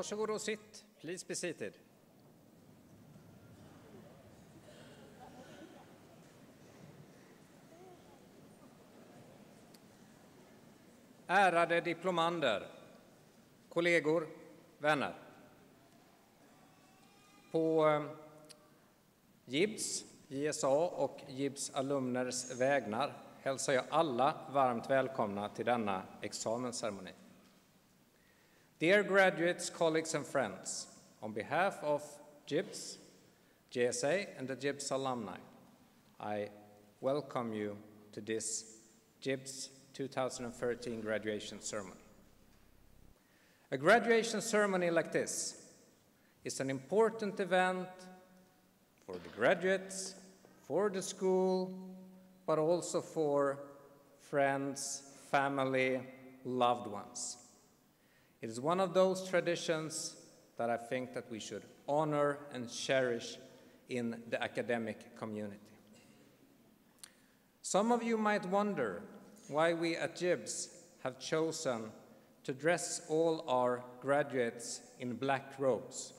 Varsågod och sitt. Please be seated. Ärade diplomander, kollegor, vänner. På eh, Jibs, GIBS, JSA och GIBS alumners vägnar hälsar jag alla varmt välkomna till denna examensceremoni. Dear graduates, colleagues and friends, on behalf of JIBS, JSA and the JIBS alumni, I welcome you to this JIBS 2013 graduation ceremony. A graduation ceremony like this is an important event for the graduates, for the school, but also for friends, family, loved ones. It is one of those traditions that I think that we should honor and cherish in the academic community. Some of you might wonder why we at Jibs have chosen to dress all our graduates in black robes.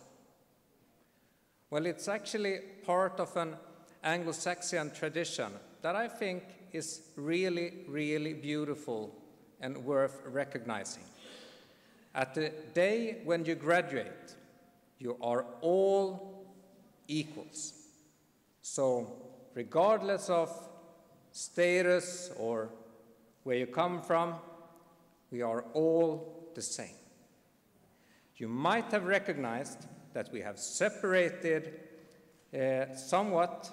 Well, it's actually part of an Anglo-Saxon tradition that I think is really, really beautiful and worth recognizing. At the day when you graduate, you are all equals. So, regardless of status or where you come from, we are all the same. You might have recognized that we have separated uh, somewhat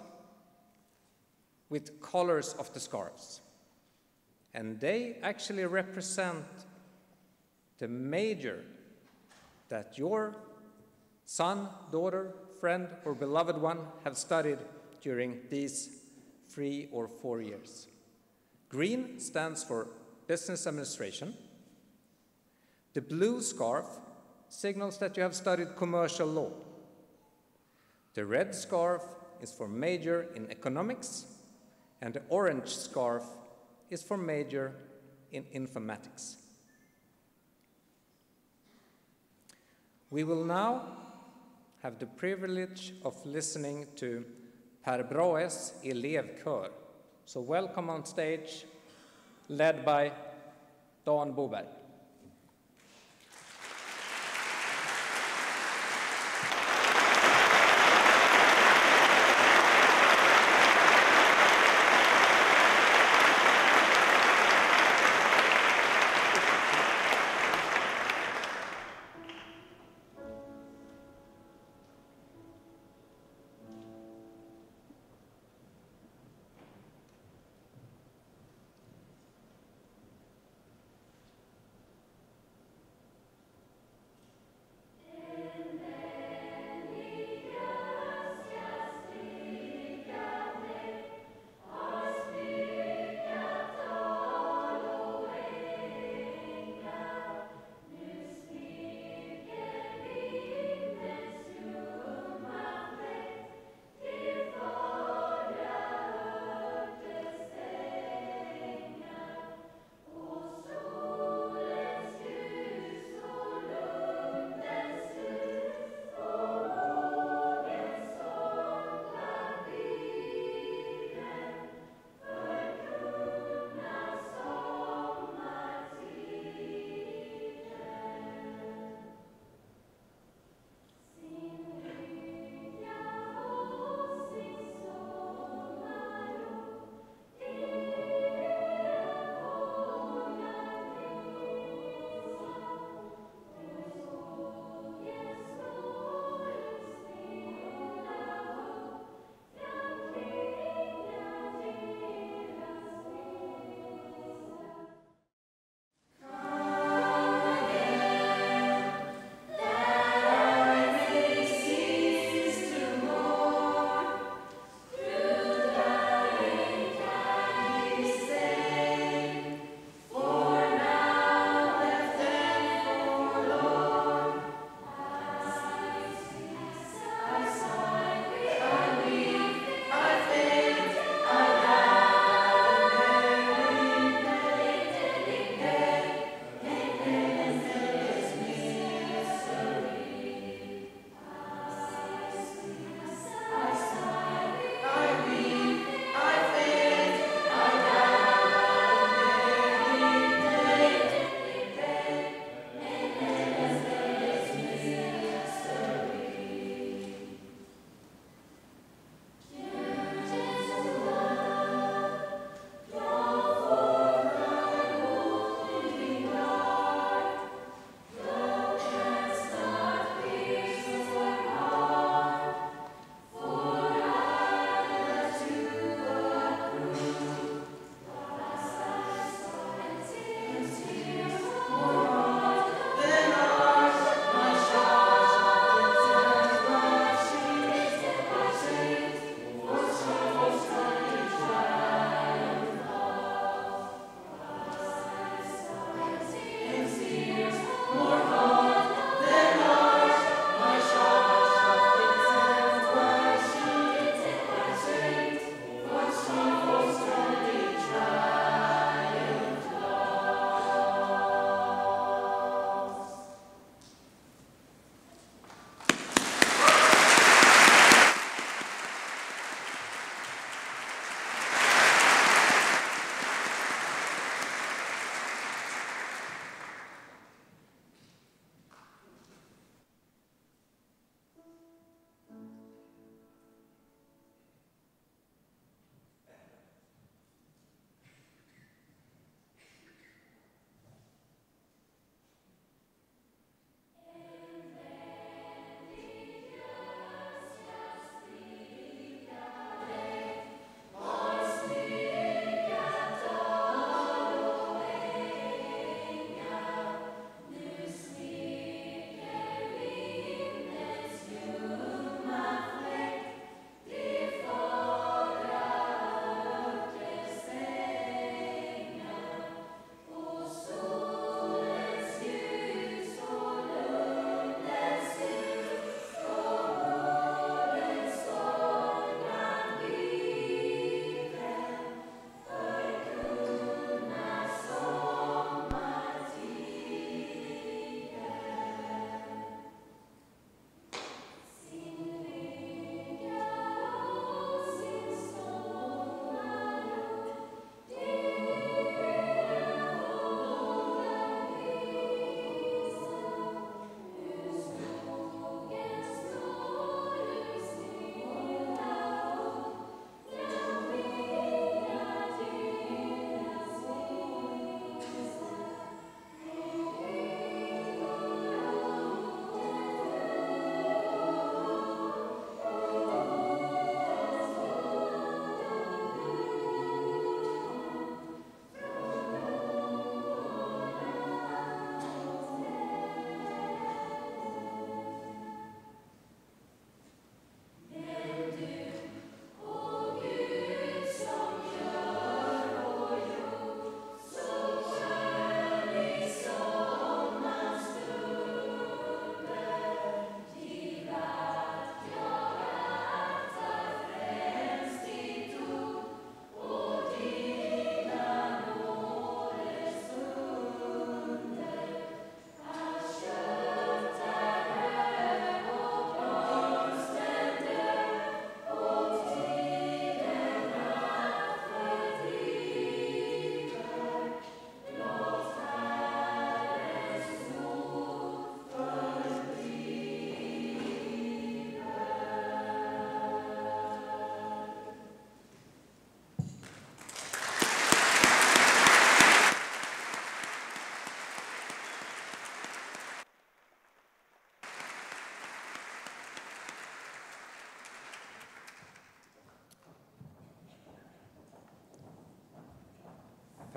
with colors of the scarves. And they actually represent the major that your son, daughter, friend, or beloved one have studied during these three or four years. Green stands for business administration. The blue scarf signals that you have studied commercial law. The red scarf is for major in economics, and the orange scarf is for major in informatics. We will now have the privilege of listening to Per Brahes elevkör. So welcome on stage, led by Dan Boberg.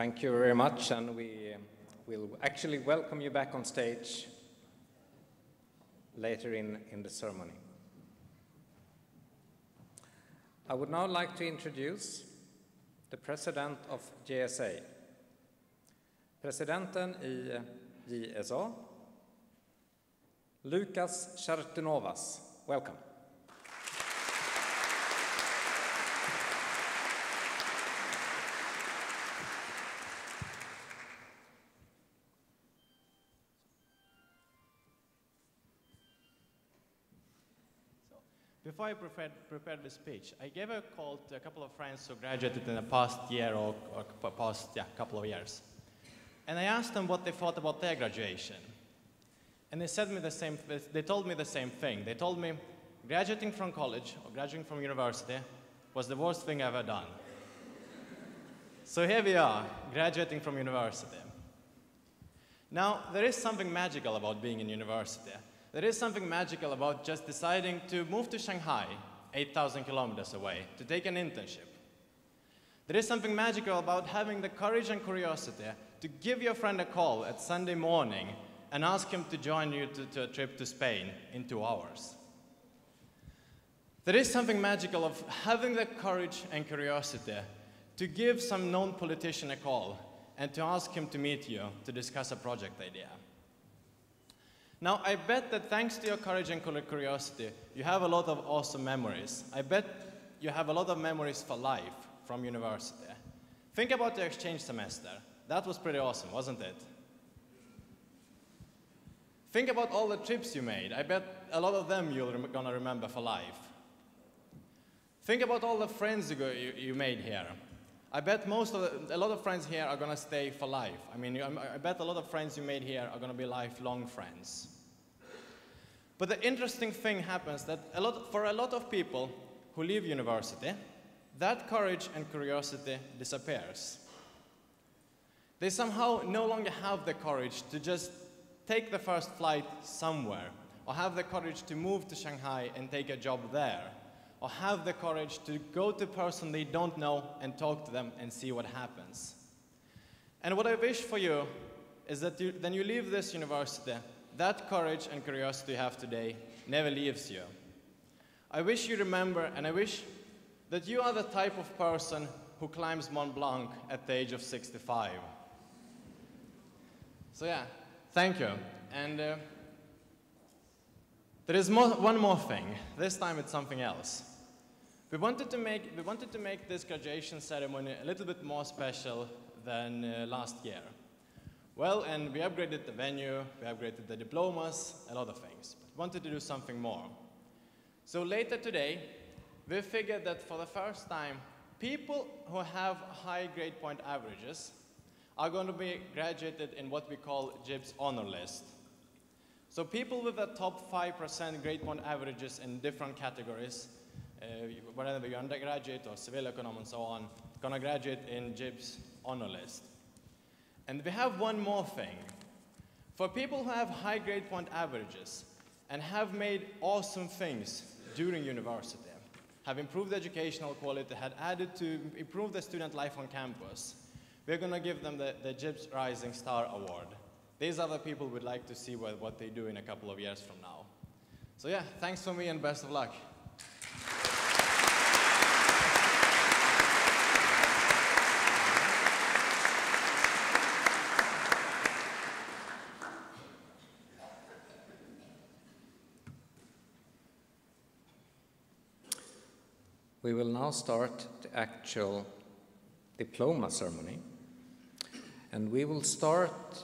Thank you very much, and we will actually welcome you back on stage later in, in the ceremony. I would now like to introduce the president of JSA. Presidenten i JSA, Lukas Chartunovas. Welcome. Before I prepared, prepared the speech, I gave a call to a couple of friends who graduated in the past year or, or past yeah, couple of years. And I asked them what they thought about their graduation. And they said me the same, they told me the same thing. They told me graduating from college or graduating from university was the worst thing I've ever done. so here we are, graduating from university. Now, there is something magical about being in university. There is something magical about just deciding to move to Shanghai, 8,000 kilometers away, to take an internship. There is something magical about having the courage and curiosity to give your friend a call at Sunday morning and ask him to join you to, to a trip to Spain in two hours. There is something magical of having the courage and curiosity to give some known politician a call and to ask him to meet you to discuss a project idea. Now, I bet that thanks to your courage and curiosity, you have a lot of awesome memories. I bet you have a lot of memories for life from university. Think about your exchange semester. That was pretty awesome, wasn't it? Think about all the trips you made. I bet a lot of them you're rem gonna remember for life. Think about all the friends you, you, you made here. I bet most of the, a lot of friends here are going to stay for life. I mean, I bet a lot of friends you made here are going to be lifelong friends. But the interesting thing happens that a lot, for a lot of people who leave university, that courage and curiosity disappears. They somehow no longer have the courage to just take the first flight somewhere, or have the courage to move to Shanghai and take a job there or have the courage to go to a person they don't know and talk to them and see what happens. And what I wish for you is that you, when you leave this university, that courage and curiosity you have today never leaves you. I wish you remember, and I wish that you are the type of person who climbs Mont Blanc at the age of 65. So yeah, thank you. And uh, there is one more thing. This time it's something else. We wanted to make, we wanted to make this graduation ceremony a little bit more special than uh, last year. Well, and we upgraded the venue, we upgraded the diplomas, a lot of things. But wanted to do something more. So later today, we figured that for the first time, people who have high grade point averages are going to be graduated in what we call JIBS honor list. So people with the top 5% grade point averages in different categories uh, whether you're undergraduate or civil econom and so on, gonna graduate in JIBS honor list. And we have one more thing. For people who have high grade point averages and have made awesome things during university, have improved educational quality, had added to improve the student life on campus, we're going to give them the, the JIBS Rising Star Award. These the people we'd like to see what, what they do in a couple of years from now. So yeah, thanks for me and best of luck. We will now start the actual diploma ceremony. And we will start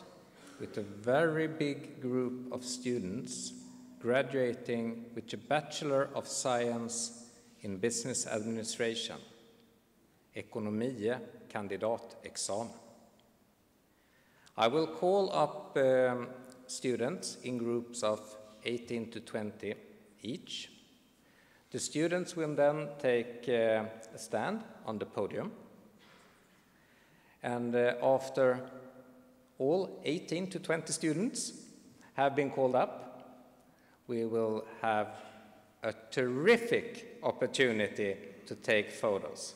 with a very big group of students graduating with a Bachelor of Science in Business Administration, Ekonomie kandidatexamen. I will call up um, students in groups of 18 to 20 each the students will then take uh, a stand on the podium. And uh, after all 18 to 20 students have been called up, we will have a terrific opportunity to take photos.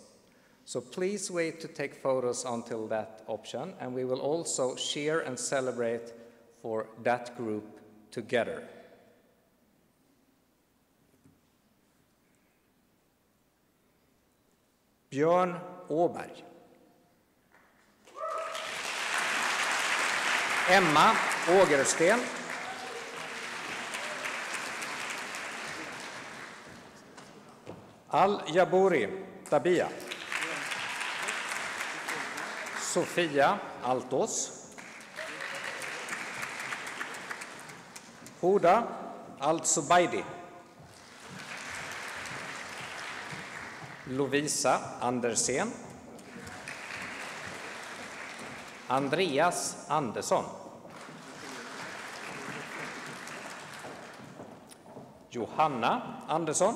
So please wait to take photos until that option, and we will also share and celebrate for that group together. Björn Åberg. Emma Ågersten. Al-Jabouri Dabia. Sofia Altos. Huda Al-Zubaidi. Lovisa Andersen. Andreas Andersson. Johanna Andersson.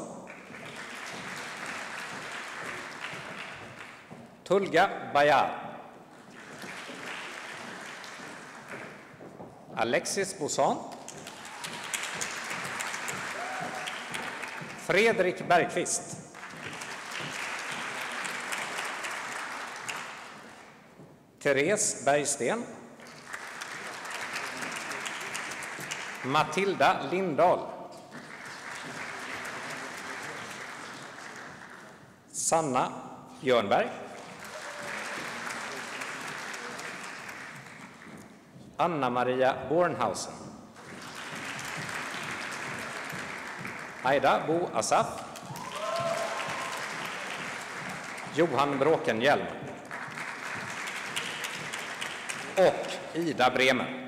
Tulga Bayar. Alexis Bosson. Fredrik Bergqvist. Therese Bergsten. Matilda Lindahl. Sanna Björnberg. Anna-Maria Bornhausen. Aida Bo Asaf. Johan Bråkenhielm. Och Ida Bremer.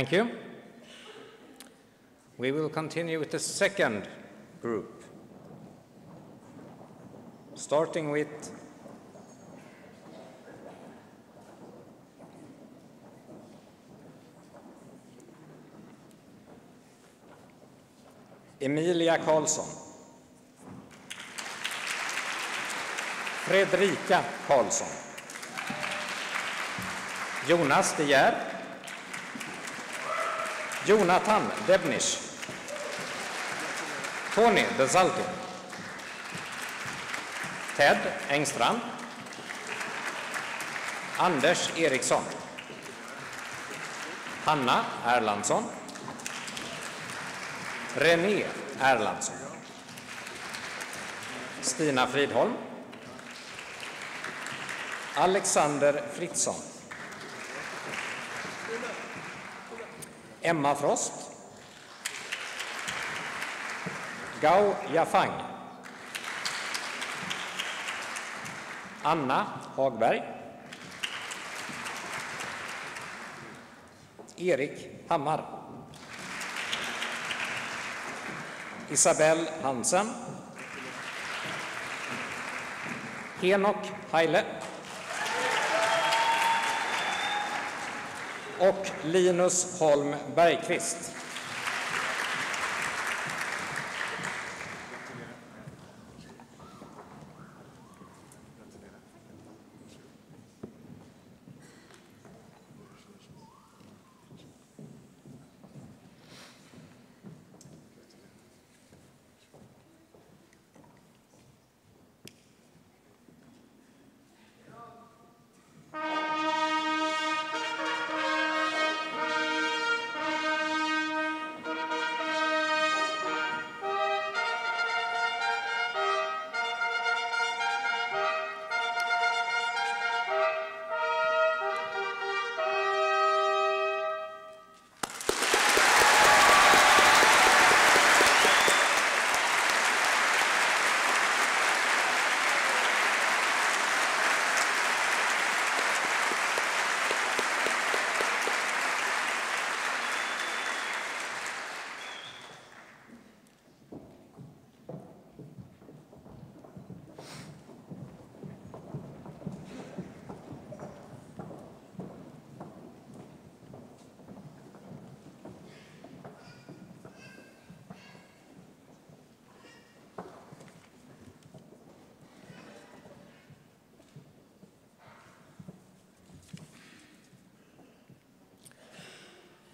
Thank you. We will continue with the second group, starting with Emilia Karlsson. Fredrika Karlsson. Jonas De. Jonathan Debnish. Tony DeSalto. Ted Engstrand. Anders Eriksson. Hanna Erlandsson. René Erlandsson. Stina Fridholm. Alexander Fritzson. Emma Frost. Gao Jafang. Anna Hagberg. Erik Hammar. Isabelle Hansen. Henok Heile. Och Linus Holm Bergqvist.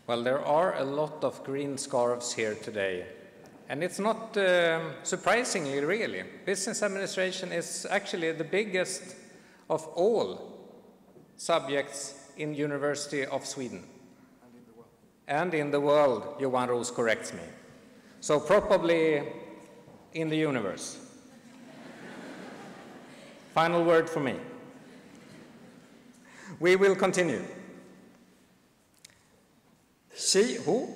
Well, there are a lot of green scarves here today. And it's not um, surprisingly, really. Business administration is actually the biggest of all subjects in University of Sweden. And in the world, Johan Roos corrects me. So probably in the universe. Final word for me. We will continue. Si Ho.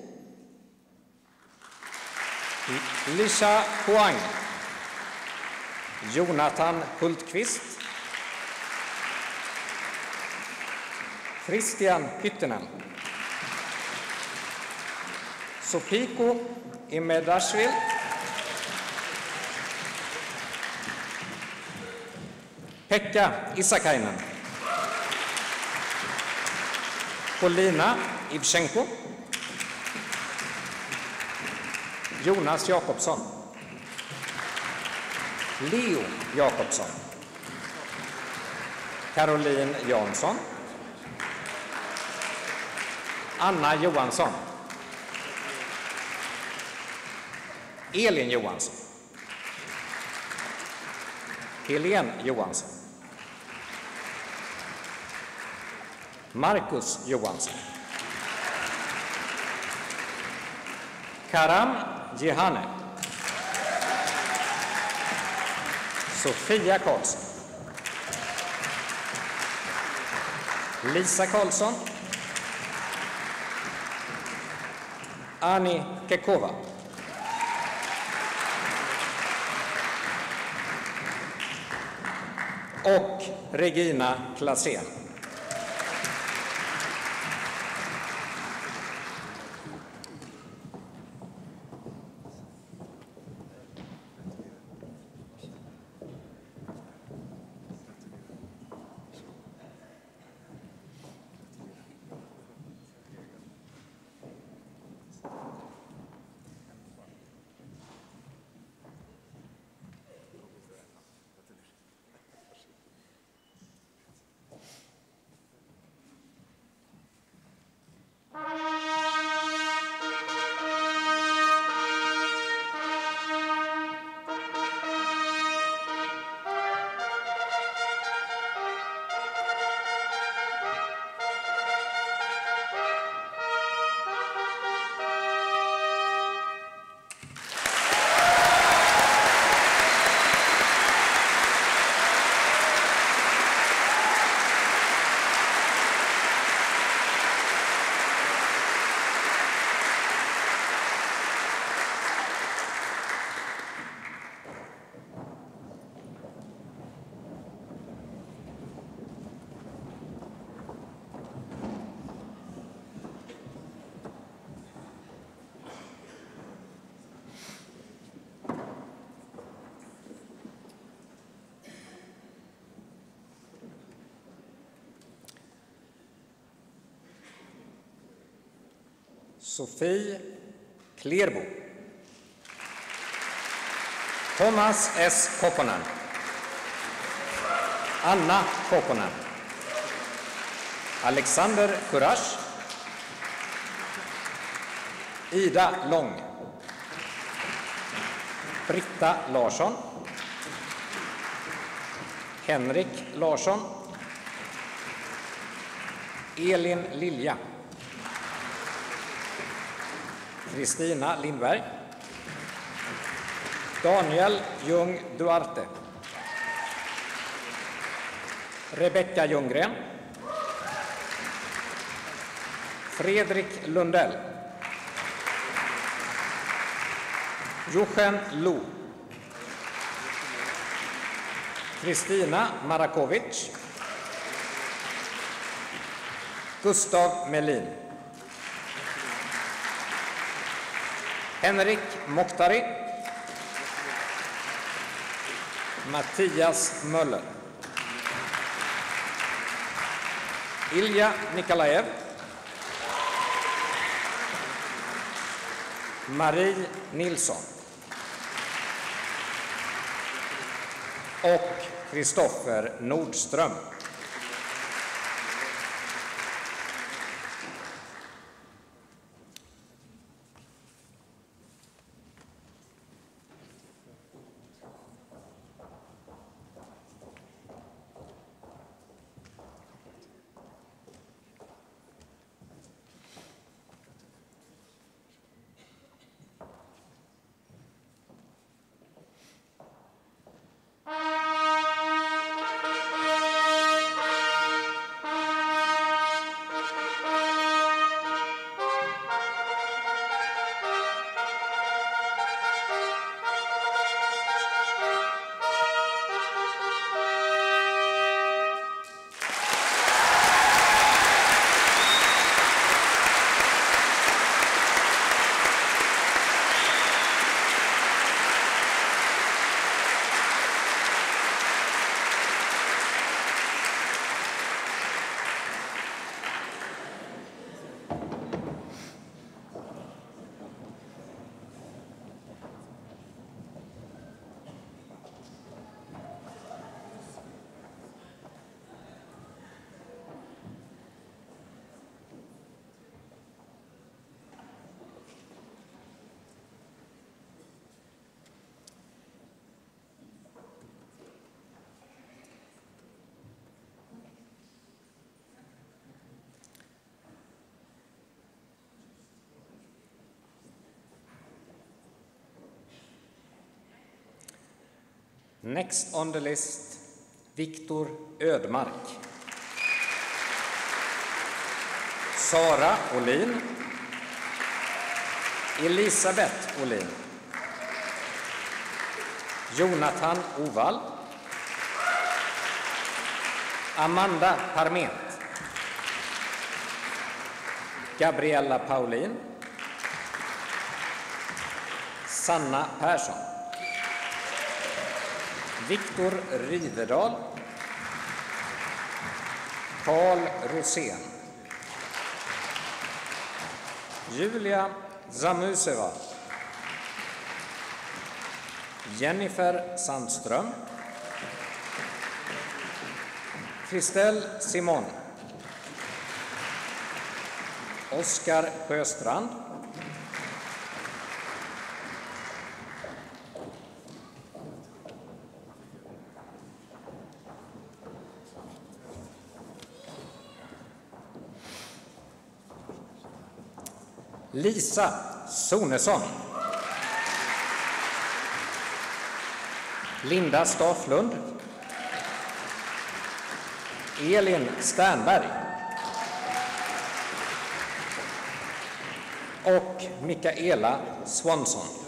Lisa Huang, Jonathan Hultqvist, Christian Hyttinen, Sopiko Imedashvili, Pekka Isakainen, Polina Ivchenko, Jonas Jakobsson, Leo Jakobsson, Caroline Jansson, Anna Johansson, Elin Johansson, Helene Johansson, Marcus Johansson, Karam Jehane, Sofia Karlsson, Lisa Karlsson, Ani Kekova. Och Regina Klasén. Sofie Klerbo. Thomas S. Kokkonen. Anna Kokkonen. Alexander Courage. Ida Lång. Britta Larsson. Henrik Larsson. Elin Lilja. Kristina Lindberg. Daniel Ljung Duarte. Rebecka Ljunggren. Fredrik Lundell. Jochen Lo. Kristina Marakovic. Gustav Melin. Henrik Moktari. Mattias Möller. Ilja Nikolaev. Marie Nilsson. Och Kristoffer Nordström. Next on the list, Viktor Ödmark. Sara Olin. Elisabeth Olin. Jonathan Oval. Amanda Parment. Gabriella Paulin. Sanna Persson. Viktor Rivedal. Carl Rosén. Julia Zamuseva. Jennifer Sandström. Kristel Simon. Oskar Sjöstrand. Lisa Sonesson. Linda Stafflund. Elin Sternberg. Och Mikaela Swanson.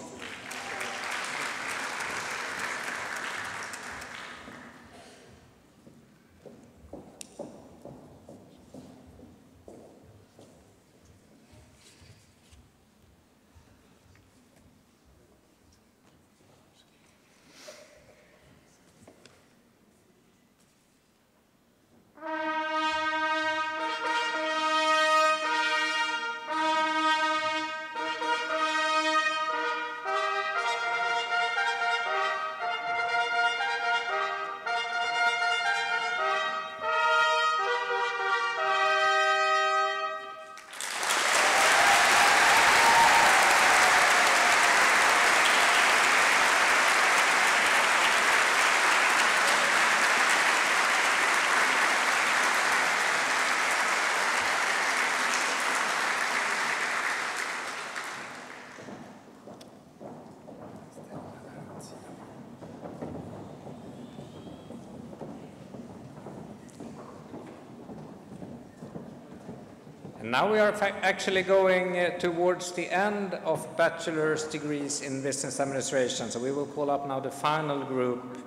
And now we are actually going uh, towards the end of bachelor's degrees in business administration. So we will call up now the final group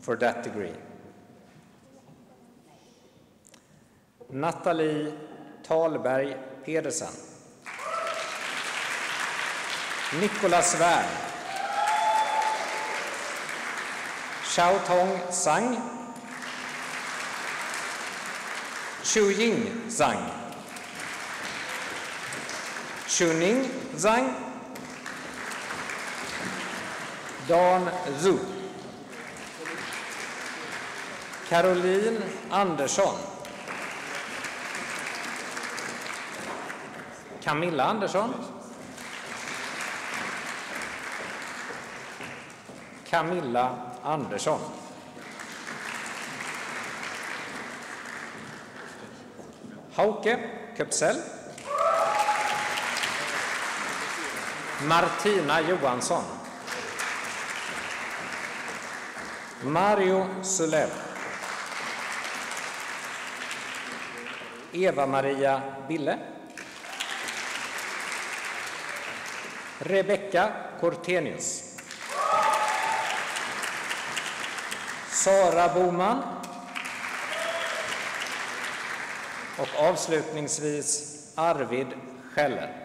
for that degree. Natalie Talberg Pedersen. Nicolas Wern. Xiao Tong Sang. Xu Ying Zhang. Chuning Zhang. Dan Zhu. Caroline Andersson. Camilla Andersson. Camilla Andersson. Hauke Köpsell. Martina Johansson. Mario Sulev. Eva-Maria Bille. Rebecka Cortenius. Sara Boman. Och avslutningsvis Arvid Scheller.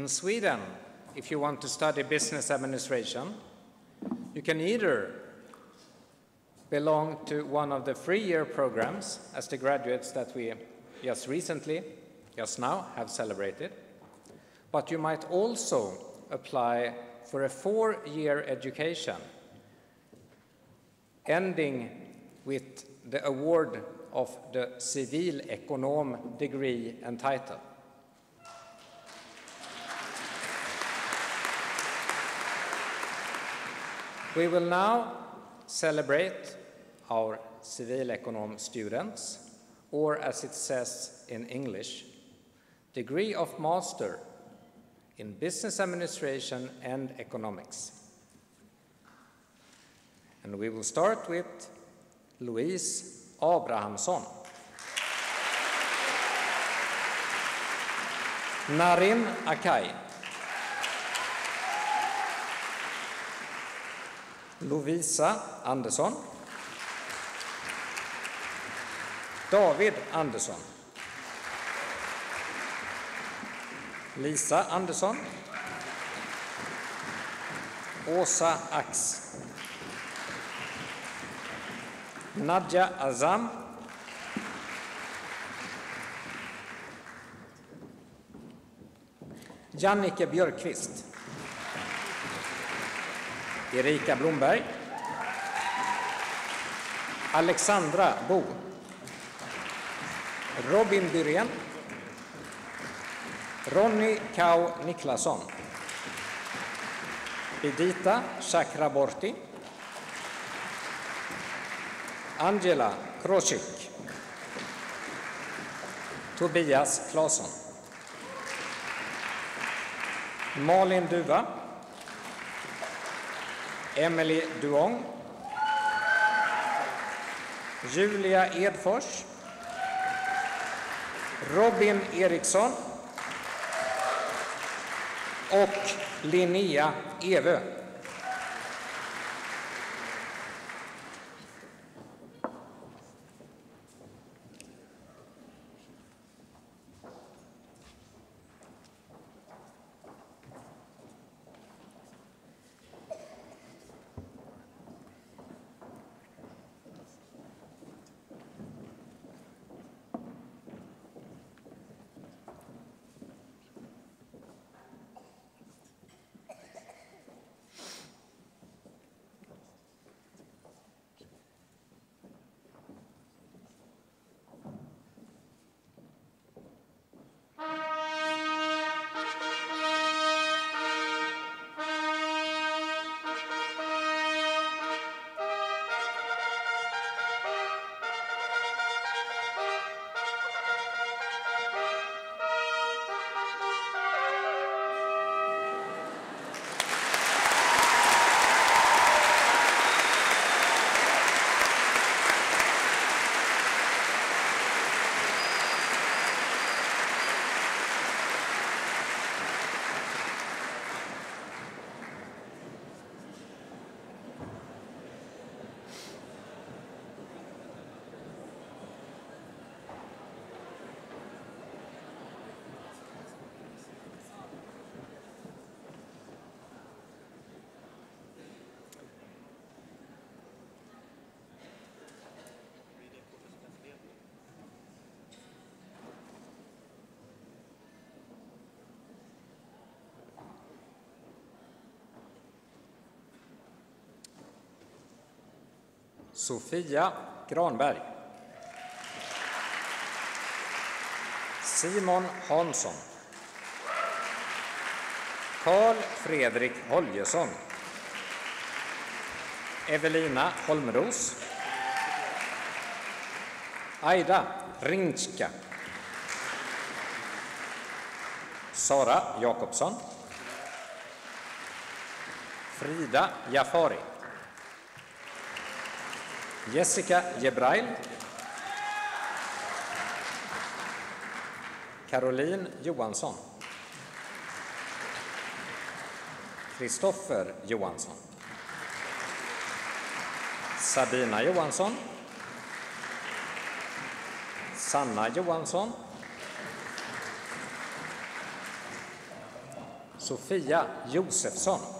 In Sweden, if you want to study business administration, you can either belong to one of the three-year programs as the graduates that we just recently, just now, have celebrated, but you might also apply for a four-year education ending with the award of the civilekonom degree and title. We will now celebrate our civilekonom students, or as it says in English, degree of master in business administration and economics. And we will start with Louise Abrahamsson. Narin Akai. Lovisa Andersson. David Andersson. Lisa Andersson. Åsa Ax. Nadja Azam. Jannike Björkqvist. Erika Blomberg. Alexandra Bo. Robin Byrén. Ronny Kau Niklasson. Edita Chakraborty. Angela Krosik. Tobias Claesson. Malin Duva. Emily Duong. Julia Edfors. Robin Eriksson och Linnea Evö. Sofia Granberg. Simon Hansson. Karl Fredrik Holgersson. Evelina Holmros. Aida Rinchka. Sara Jakobsson. Frida Jafari. Jessica Jebrail. Caroline Johansson. Kristoffer Johansson. Sabina Johansson. Sanna Johansson. Sofia Josefsson.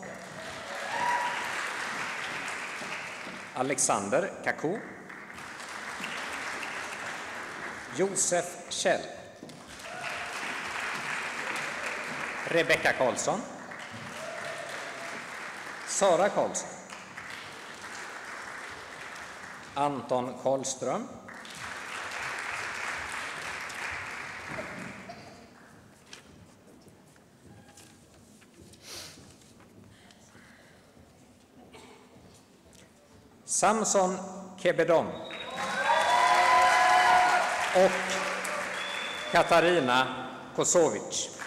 Alexander Kakou. Josef Kjell. Rebecka Karlsson. Sara Karlsson. Anton Karlström. Samson Kebedom och Katarina Kosovic.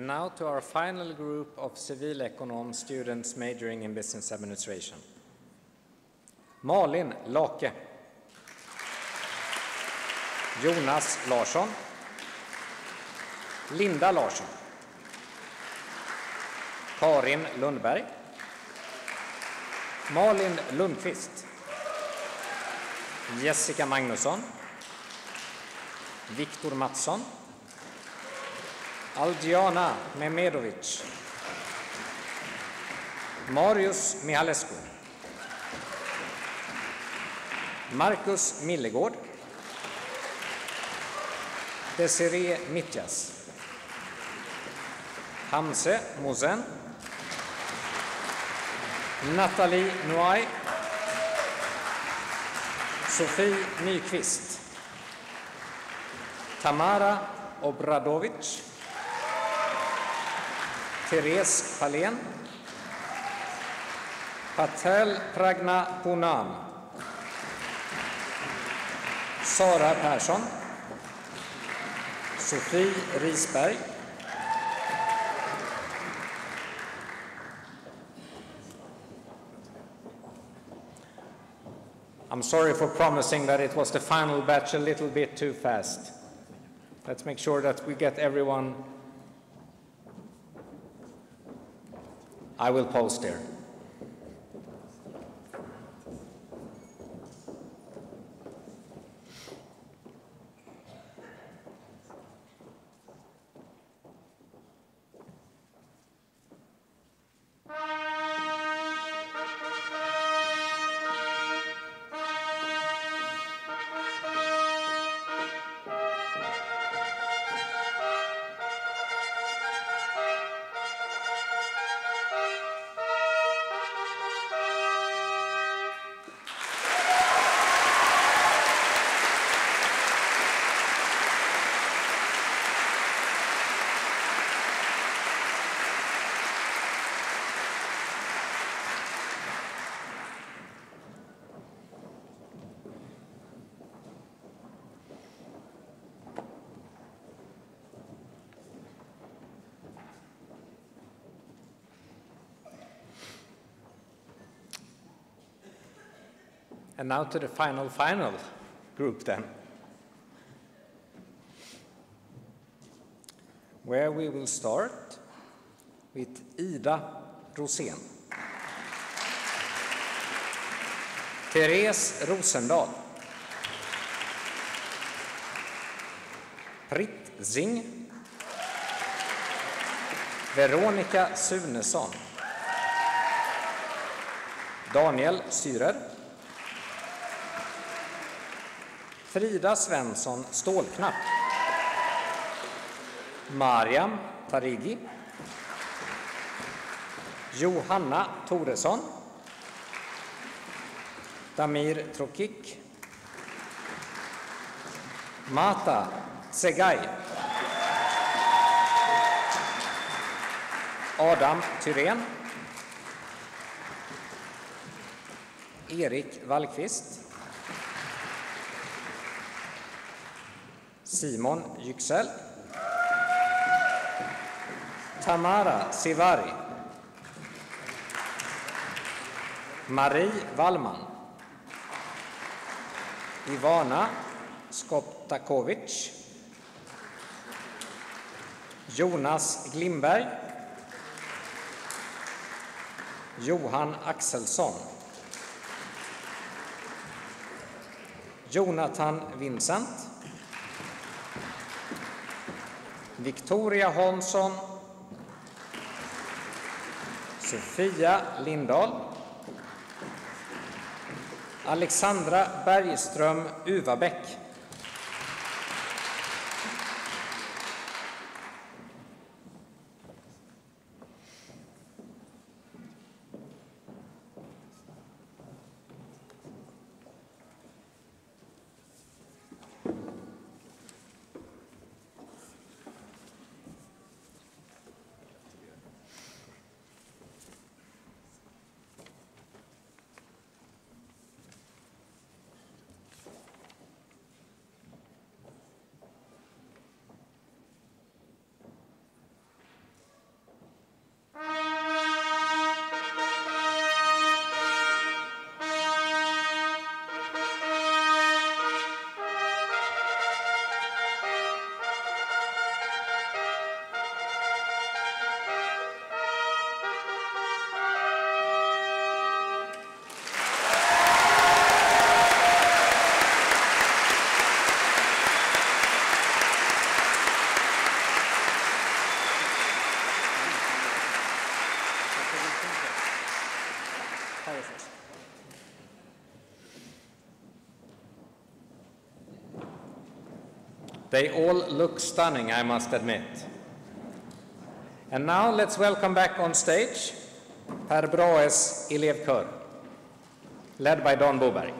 And now to our final group of civilekonom students majoring in business administration. Malin Lake. Jonas Larsson. Linda Larsson. Karin Lundberg. Malin Lundqvist. Jessica Magnusson. Viktor Mattsson. Algiana Memedovic. Marius Mihalescu. Marcus Millegård. Desiree Mitjas. Hamse Mosen. Nathalie Noai. Sofie Nyqvist. Tamara Obradovic. Therese Fahlén. Patel Pragna Punam. Sara Persson. Sofie Risberg. I'm sorry for promising that it was the final batch a little bit too fast. Let's make sure that we get everyone. I will post there. And now to the final, final group then. Where we will start with Ida Rosén. Therese Rosendahl. Pritt Zing. Veronica Sunesson. Daniel Syrer. Frida Svensson Stålknapp. Mariam Tarigi. Johanna Toresson. Damir Trokik. Mata Segay. Adam Tyrén. Erik Wallqvist. Simon Yüksel. Tamara Sivari. Marie Wallman. Ivana Skoptakovic. Jonas Glimberg. Johan Axelsson. Jonathan Vincent. Victoria Hansson. Sofia Lindahl. Alexandra Bergström Uvabäck. They all look stunning, I must admit. And now let's welcome back on stage Per Brahes elevkör, led by Don Boberg.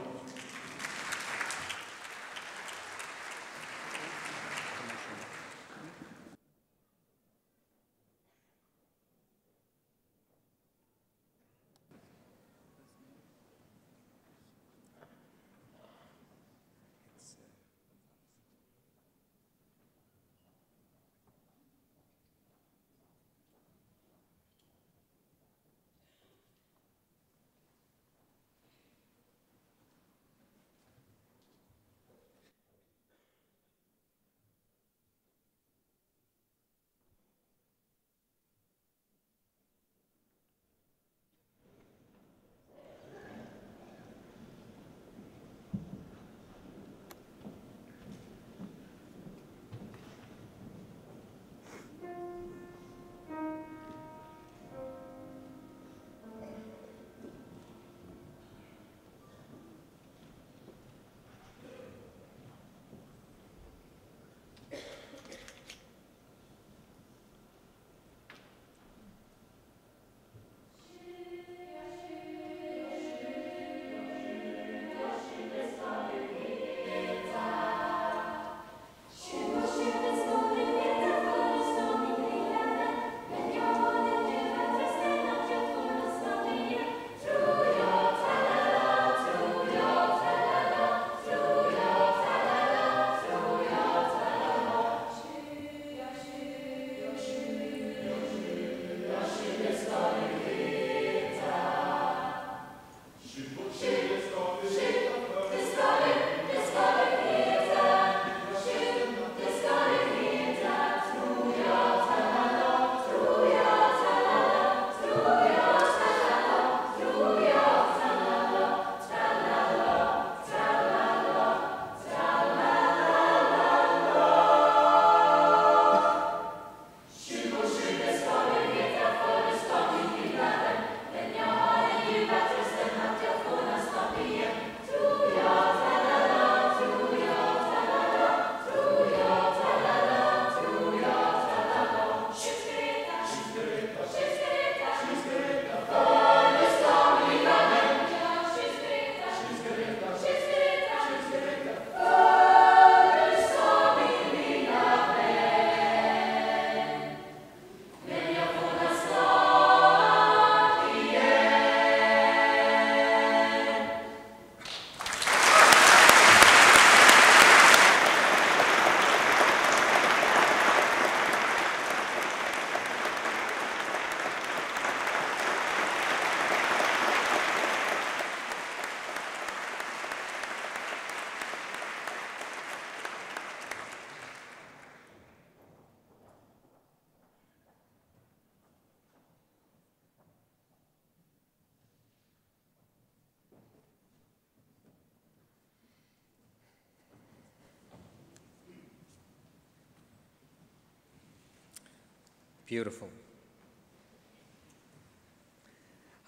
Beautiful.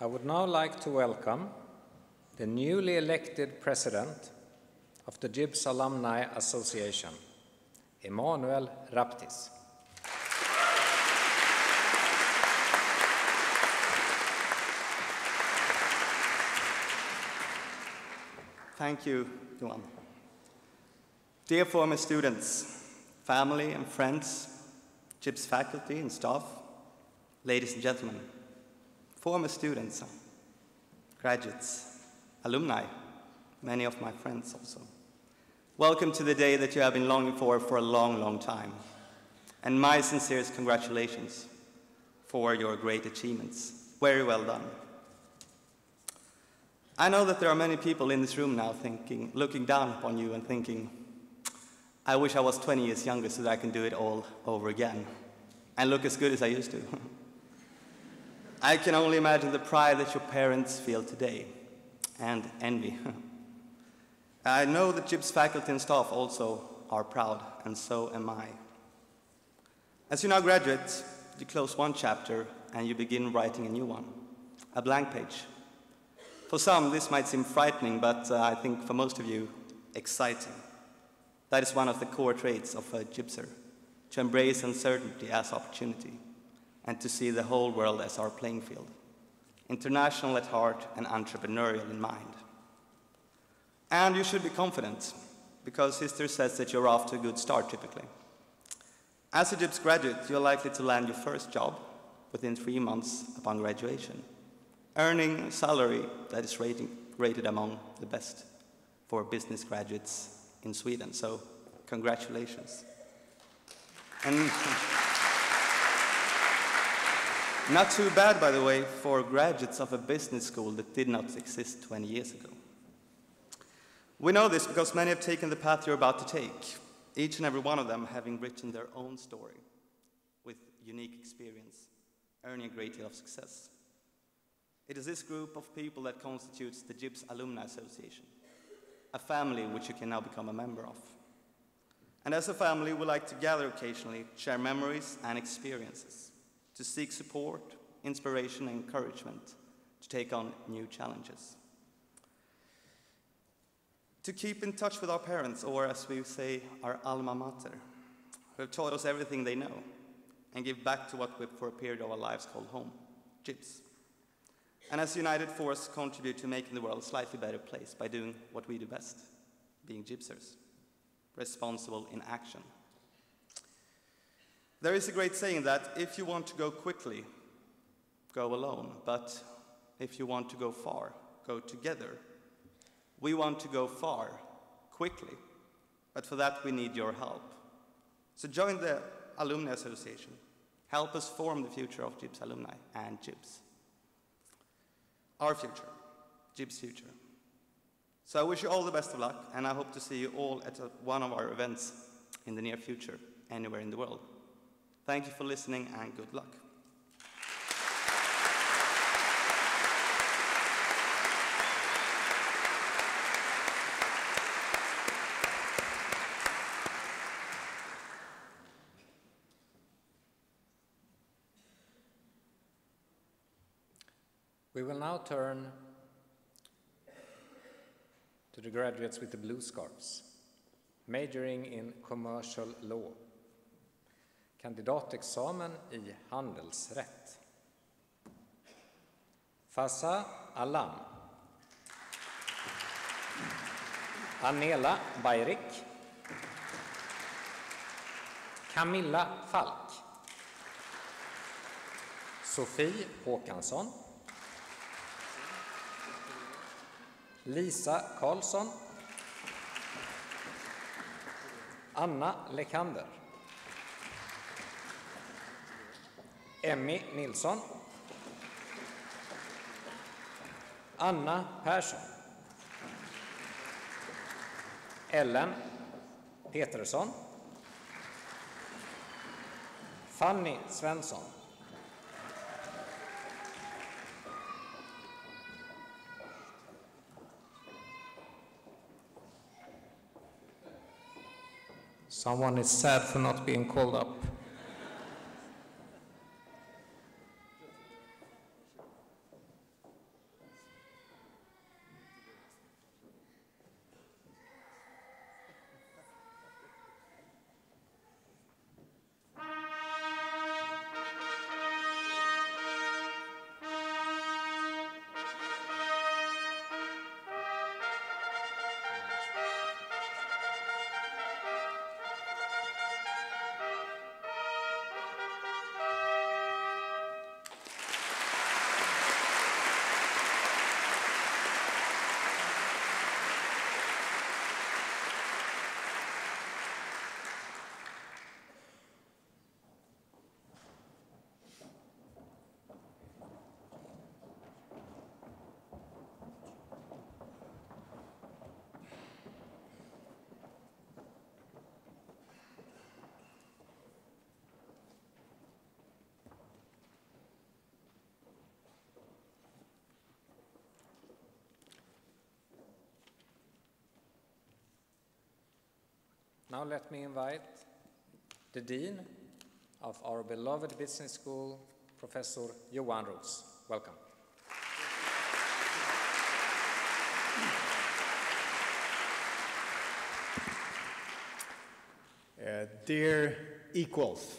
I would now like to welcome the newly elected president of the JIBS Alumni Association, Emmanuel Raptis. Thank you, Johan. Dear former students, family and friends, JIBS faculty and staff, ladies and gentlemen, former students, graduates, alumni, many of my friends also. Welcome to the day that you have been longing for for a long, long time. And my sincerest congratulations for your great achievements. Very well done. I know that there are many people in this room now thinking, looking down upon you and thinking, I wish I was 20 years younger so that I can do it all over again and look as good as I used to. I can only imagine the pride that your parents feel today and envy. I know that JIBS faculty and staff also are proud, and so am I. As you now graduate, you close one chapter and you begin writing a new one, a blank page. For some, this might seem frightening, but uh, I think for most of you, exciting. That is one of the core traits of a JIBSer, to embrace uncertainty as opportunity, and to see the whole world as our playing field, international at heart and entrepreneurial in mind. And you should be confident, because history says that you're off to a good start typically. As a JIBS graduate, you're likely to land your first job within three months upon graduation earning a salary that is rating, rated among the best for business graduates in Sweden. So, congratulations. And not too bad, by the way, for graduates of a business school that did not exist 20 years ago. We know this because many have taken the path you're about to take, each and every one of them having written their own story with unique experience, earning a great deal of success. It is this group of people that constitutes the JIBS Alumni Association, a family which you can now become a member of. And as a family, we like to gather occasionally, share memories and experiences, to seek support, inspiration, and encouragement to take on new challenges. To keep in touch with our parents, or as we say, our alma mater, who have taught us everything they know, and give back to what we, for a period of our lives, called home, JIBS and as united force contribute to making the world a slightly better place by doing what we do best, being JIBSers, responsible in action. There is a great saying that if you want to go quickly, go alone, but if you want to go far, go together. We want to go far, quickly, but for that we need your help. So join the Alumni Association. Help us form the future of JIBS alumni and JIBS our future, JIB's future. So I wish you all the best of luck, and I hope to see you all at one of our events in the near future, anywhere in the world. Thank you for listening, and good luck. Now turn to the graduates with the blue scarves, majoring in commercial law. Kandidatexamen i handelsrätt. Fasa Alam. Anela Bayrik. Camilla Falk. Sofie Håkansson. Lisa Karlsson. Anna Lekander. Emmy Nilsson. Anna Persson. Ellen Petersson. Fanny Svensson. Someone is sad for not being called up. Now let me invite the Dean of our beloved business school, Professor Johan Roos. Welcome. Uh, dear equals,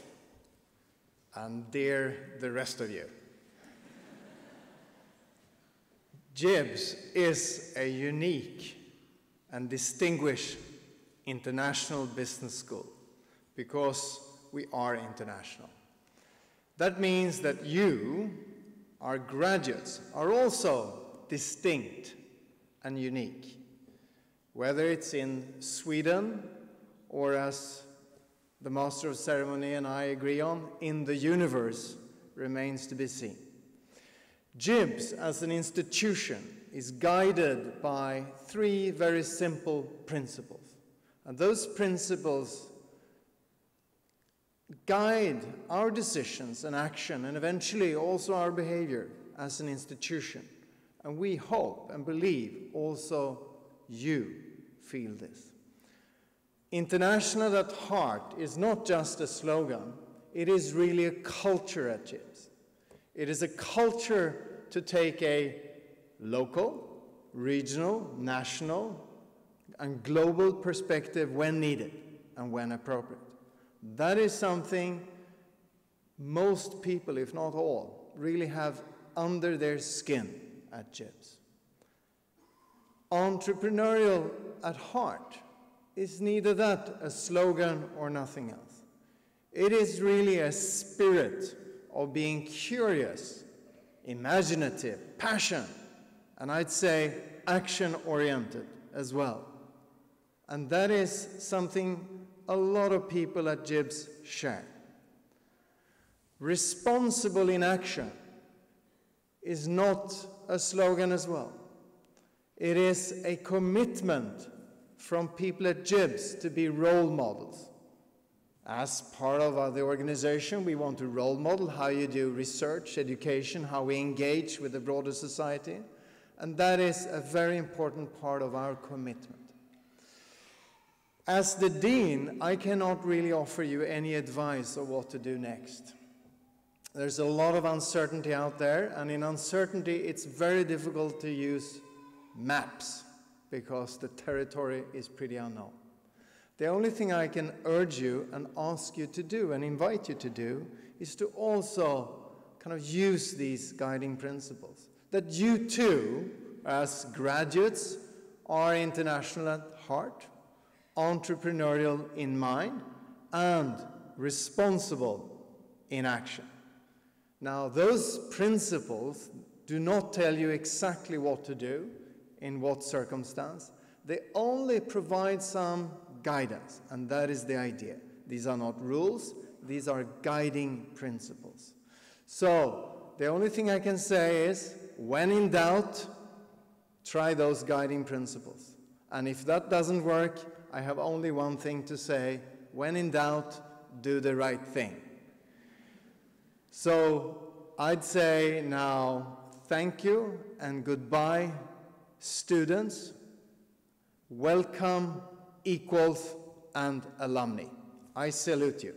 and dear the rest of you. JIBS is a unique and distinguished international business school because we are international. That means that you, our graduates, are also distinct and unique, whether it's in Sweden or as the Master of Ceremony and I agree on, in the universe remains to be seen. JIBS as an institution is guided by three very simple principles. And those principles guide our decisions and action and eventually also our behavior as an institution. And we hope and believe also you feel this. International at heart is not just a slogan, it is really a culture at JIBS. It is a culture to take a local, regional, national, and global perspective when needed and when appropriate. That is something most people, if not all, really have under their skin at JIBS. Entrepreneurial at heart is neither that a slogan or nothing else. It is really a spirit of being curious, imaginative, passion, and I'd say action oriented as well. And that is something a lot of people at JIBS share. Responsible in action is not a slogan as well. It is a commitment from people at JIBS to be role models. As part of the organization, we want to role model how you do research, education, how we engage with the broader society, and that is a very important part of our commitment. As the dean, I cannot really offer you any advice of what to do next. There's a lot of uncertainty out there, and in uncertainty, it's very difficult to use maps because the territory is pretty unknown. The only thing I can urge you and ask you to do and invite you to do is to also kind of use these guiding principles. That you too, as graduates, are international at heart, entrepreneurial in mind, and responsible in action. Now, those principles do not tell you exactly what to do in what circumstance. They only provide some guidance, and that is the idea. These are not rules, these are guiding principles. So, the only thing I can say is when in doubt, try those guiding principles. And if that doesn't work, I have only one thing to say when in doubt, do the right thing. So I'd say now thank you and goodbye, students. Welcome, equals, and alumni. I salute you.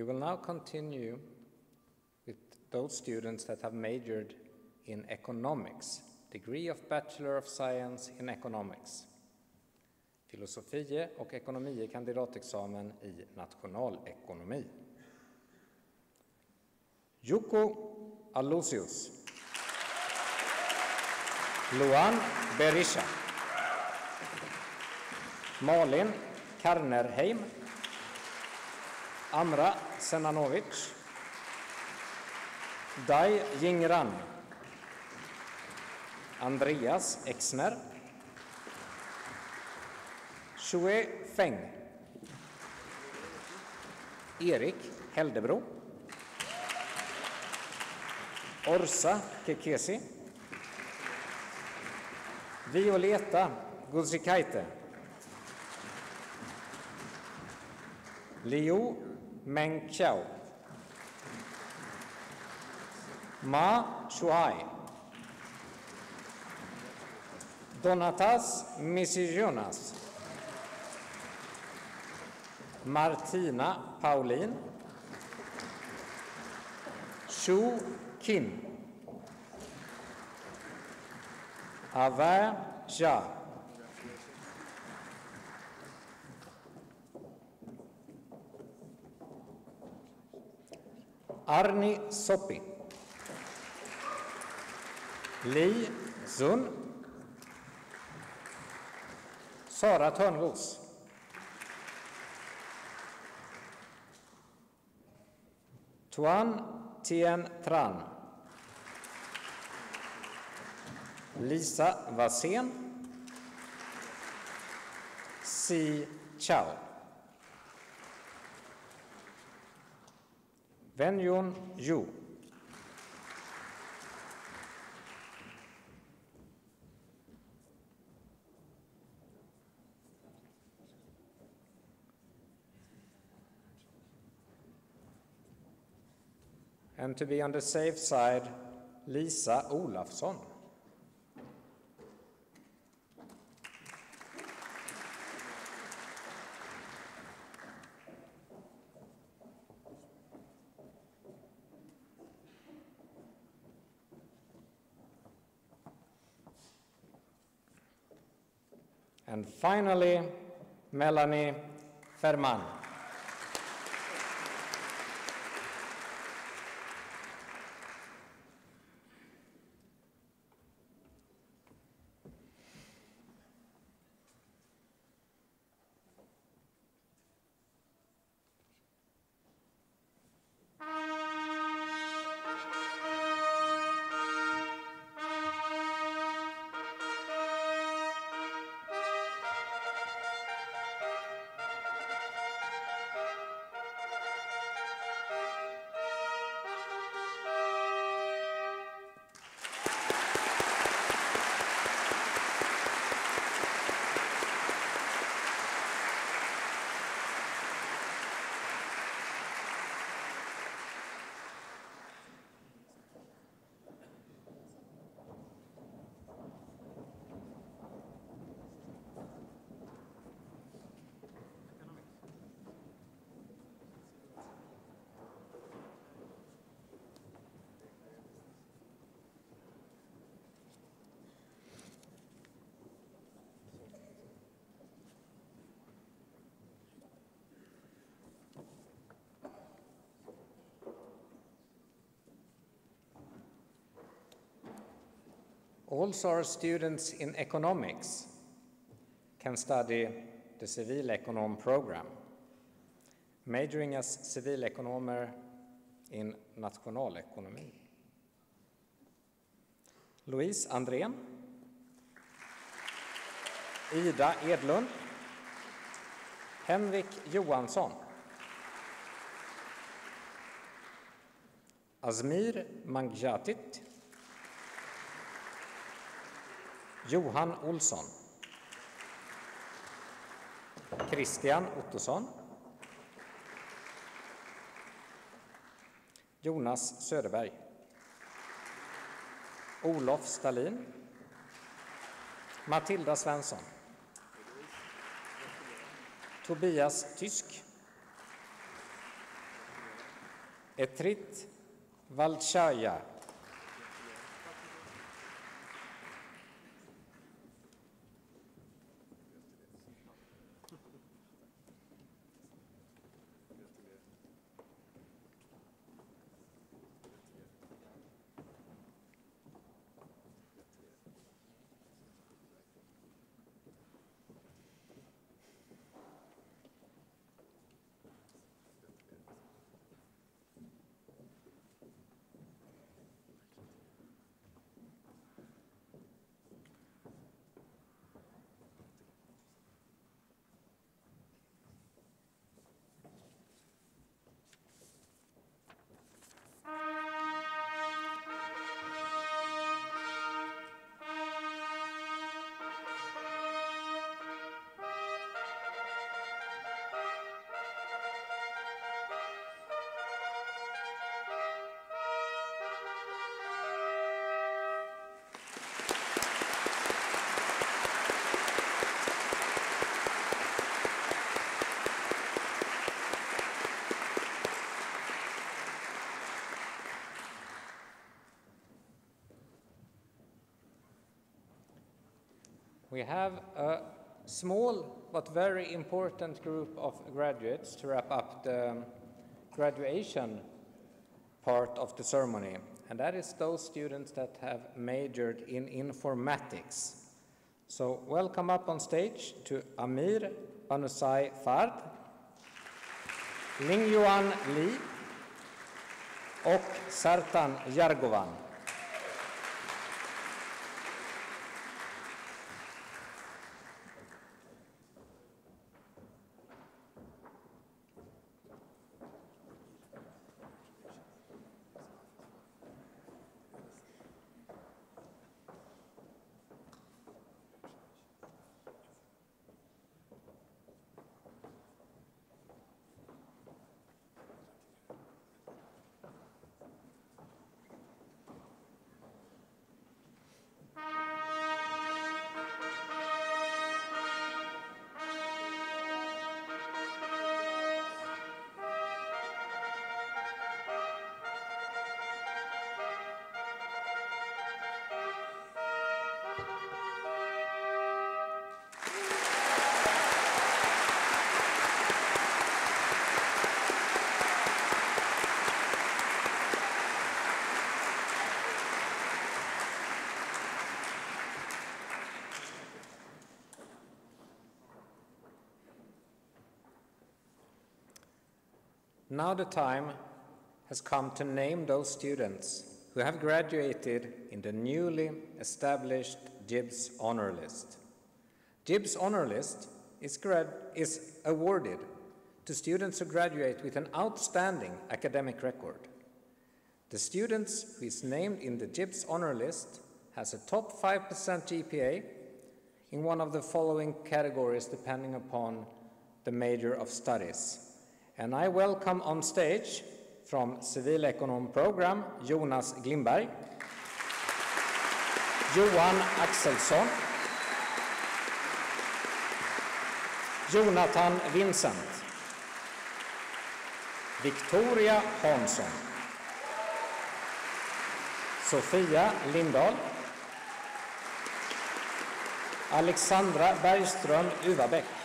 We will now continue with those students that have majored in economics, degree of Bachelor of Science in Economics, filosofie och ekonomie kandidatexamen i nationalekonomi. Jukko Alusius. Luan Berisha. Malin Karnerheim. Amra Senanovic. Dai Jingran. Andreas Exner. Shue Feng. Erik Heldebro. Orsa Kekesi. Violeta Guzrikaite. Liu Meng Qiao. Ma Shuai. Donatas Misijonas. Martina Paulin. Shu Kim. Ava Jha. Arni Soppi. Li Sun. Sara Törnros. Tuan Tien Tran. Lisa Wassén. Si Chao. Wenjun Yu. And to be on the safe side, Lisa Olofsson. And finally, Melanie Ferman. Also, our students in economics can study the civilekonom program, majoring as civil civilekonomer in nationalekonomi. Louise Andrén, Ida Edlund, Henrik Johansson, Azmir Mangjatit, Johan Olsson. Christian Ottosson. Jonas Söderberg. Olof Stalin. Matilda Svensson. Tobias Tysk. Etrit Valchaya. We have a small but very important group of graduates to wrap up the graduation part of the ceremony, and that is those students that have majored in informatics. So welcome up on stage to Amir Banusai Fard, Ling Yuan Li och Sartan Jargovan. Now the time has come to name those students who have graduated in the newly established JIBS honor list. JIBS honor list is, is awarded to students who graduate with an outstanding academic record. The students who is named in the JIBS honor list has a top 5% GPA in one of the following categories depending upon the major of studies. And I welcome on stage from Civilekonom program Jonas Glimberg, Johan Axelsson, Jonathan Vincent, Victoria Hansson, Sofia Lindahl, Alexandra Bergström Uvabäck,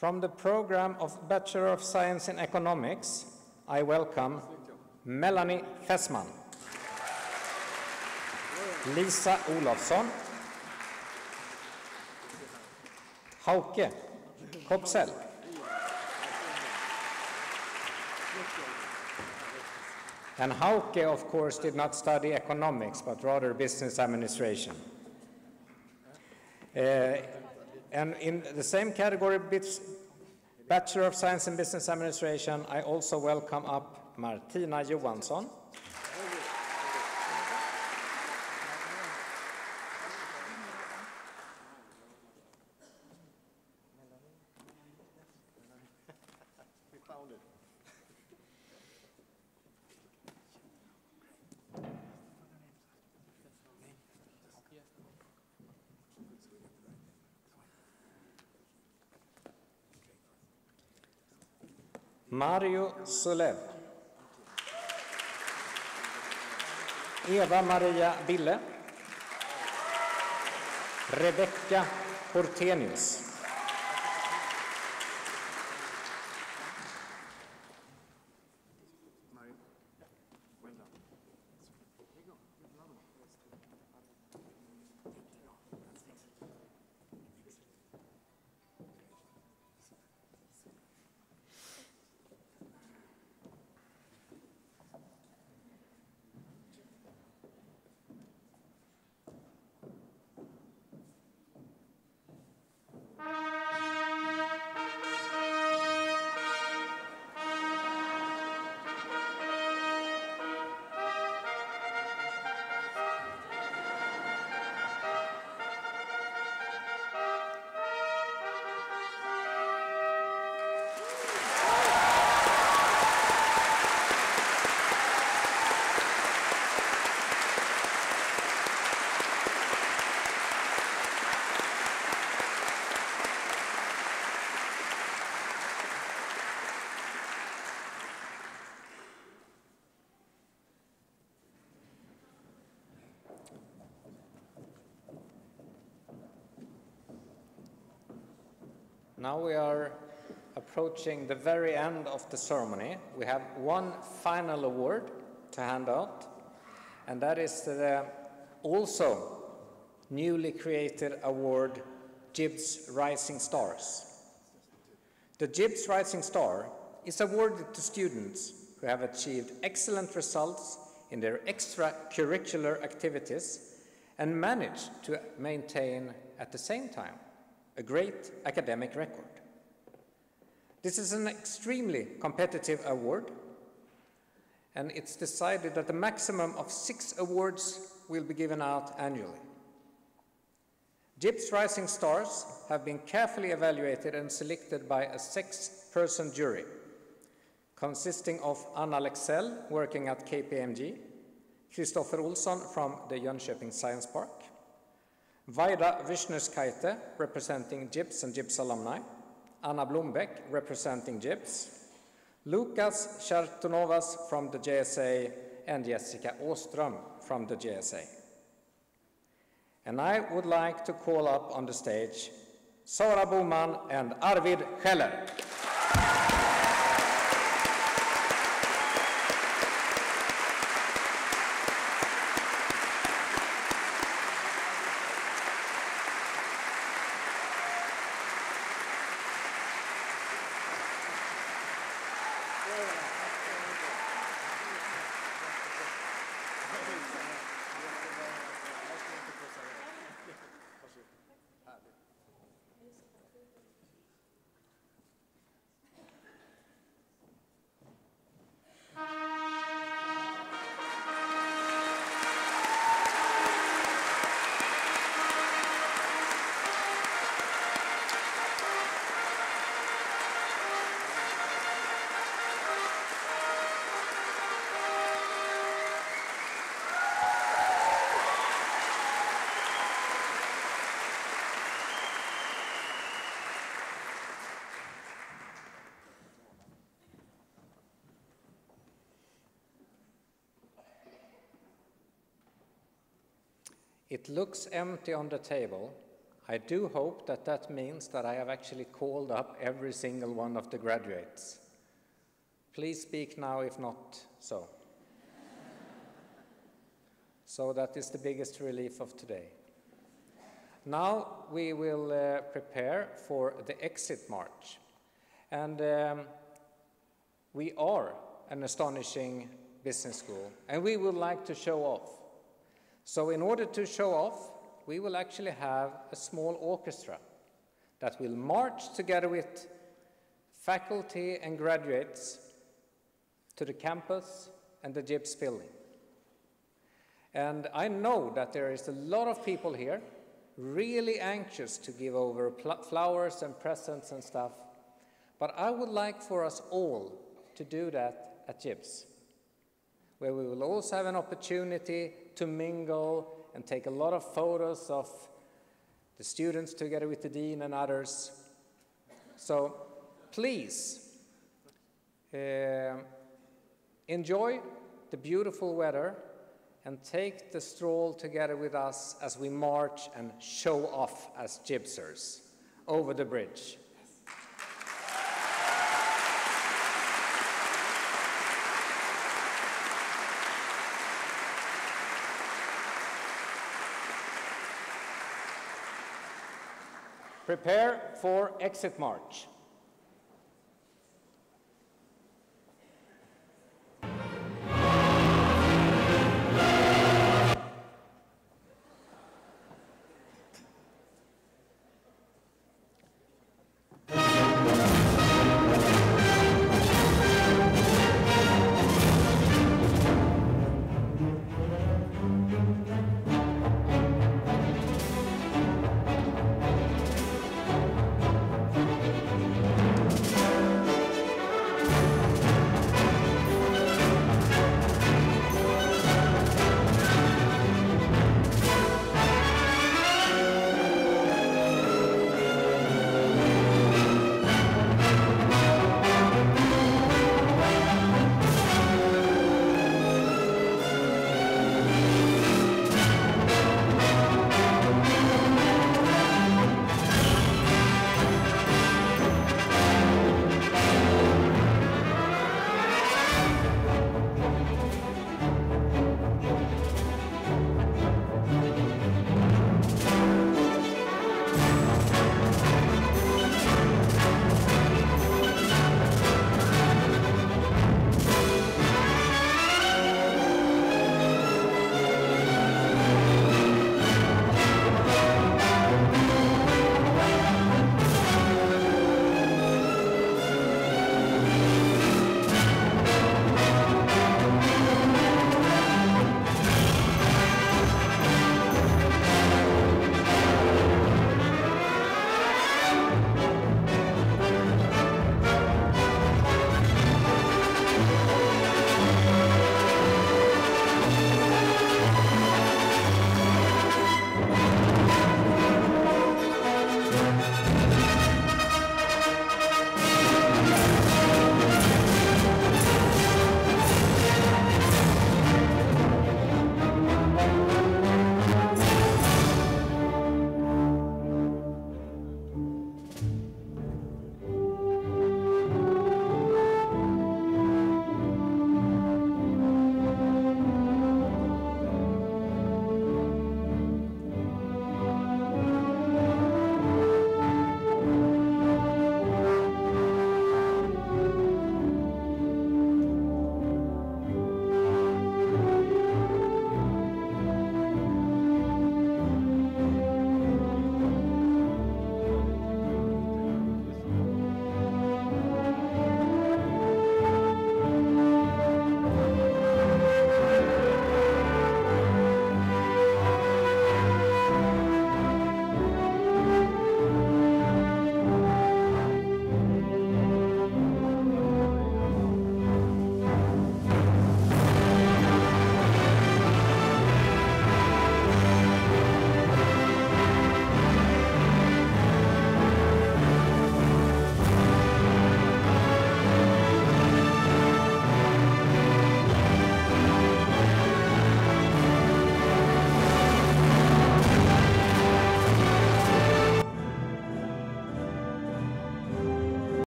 From the program of Bachelor of Science in Economics, I welcome Melanie Fessman, Lisa Olofsson, Hauke Kopsell, and Hauke, of course, did not study economics, but rather business administration. Uh, and in the same category, Bachelor of Science in Business Administration, I also welcome up Martina Johansson. Mario Solev. Eva-Maria Bille. Rebecka Hortenius. We are approaching the very end of the ceremony. We have one final award to hand out, and that is the also newly created award JIBS Rising Stars. The JIBS Rising Star is awarded to students who have achieved excellent results in their extracurricular activities and managed to maintain at the same time a great academic record. This is an extremely competitive award, and it's decided that a maximum of six awards will be given out annually. JIBS Rising Stars have been carefully evaluated and selected by a six-person jury, consisting of Anna Lexell, working at KPMG, Christopher Olsson from the Jönköping Science Park, Vaida Vishnuskaite, representing JIBS and JIBS alumni, Anna Blombeck, representing JIBS, Lucas Chartonovas from the JSA, and Jessica Åström from the JSA. And I would like to call up on the stage Sara Boman and Arvid Scheller. It looks empty on the table. I do hope that that means that I have actually called up every single one of the graduates. Please speak now if not so. so that is the biggest relief of today. Now we will uh, prepare for the exit march. And um, we are an astonishing business school, and we would like to show off. So in order to show off, we will actually have a small orchestra that will march together with faculty and graduates to the campus and the JIBS building. And I know that there is a lot of people here really anxious to give over flowers and presents and stuff, but I would like for us all to do that at JIBS, where we will also have an opportunity to mingle and take a lot of photos of the students together with the dean and others. So please uh, enjoy the beautiful weather and take the stroll together with us as we march and show off as JIBSers over the bridge. Prepare for exit march.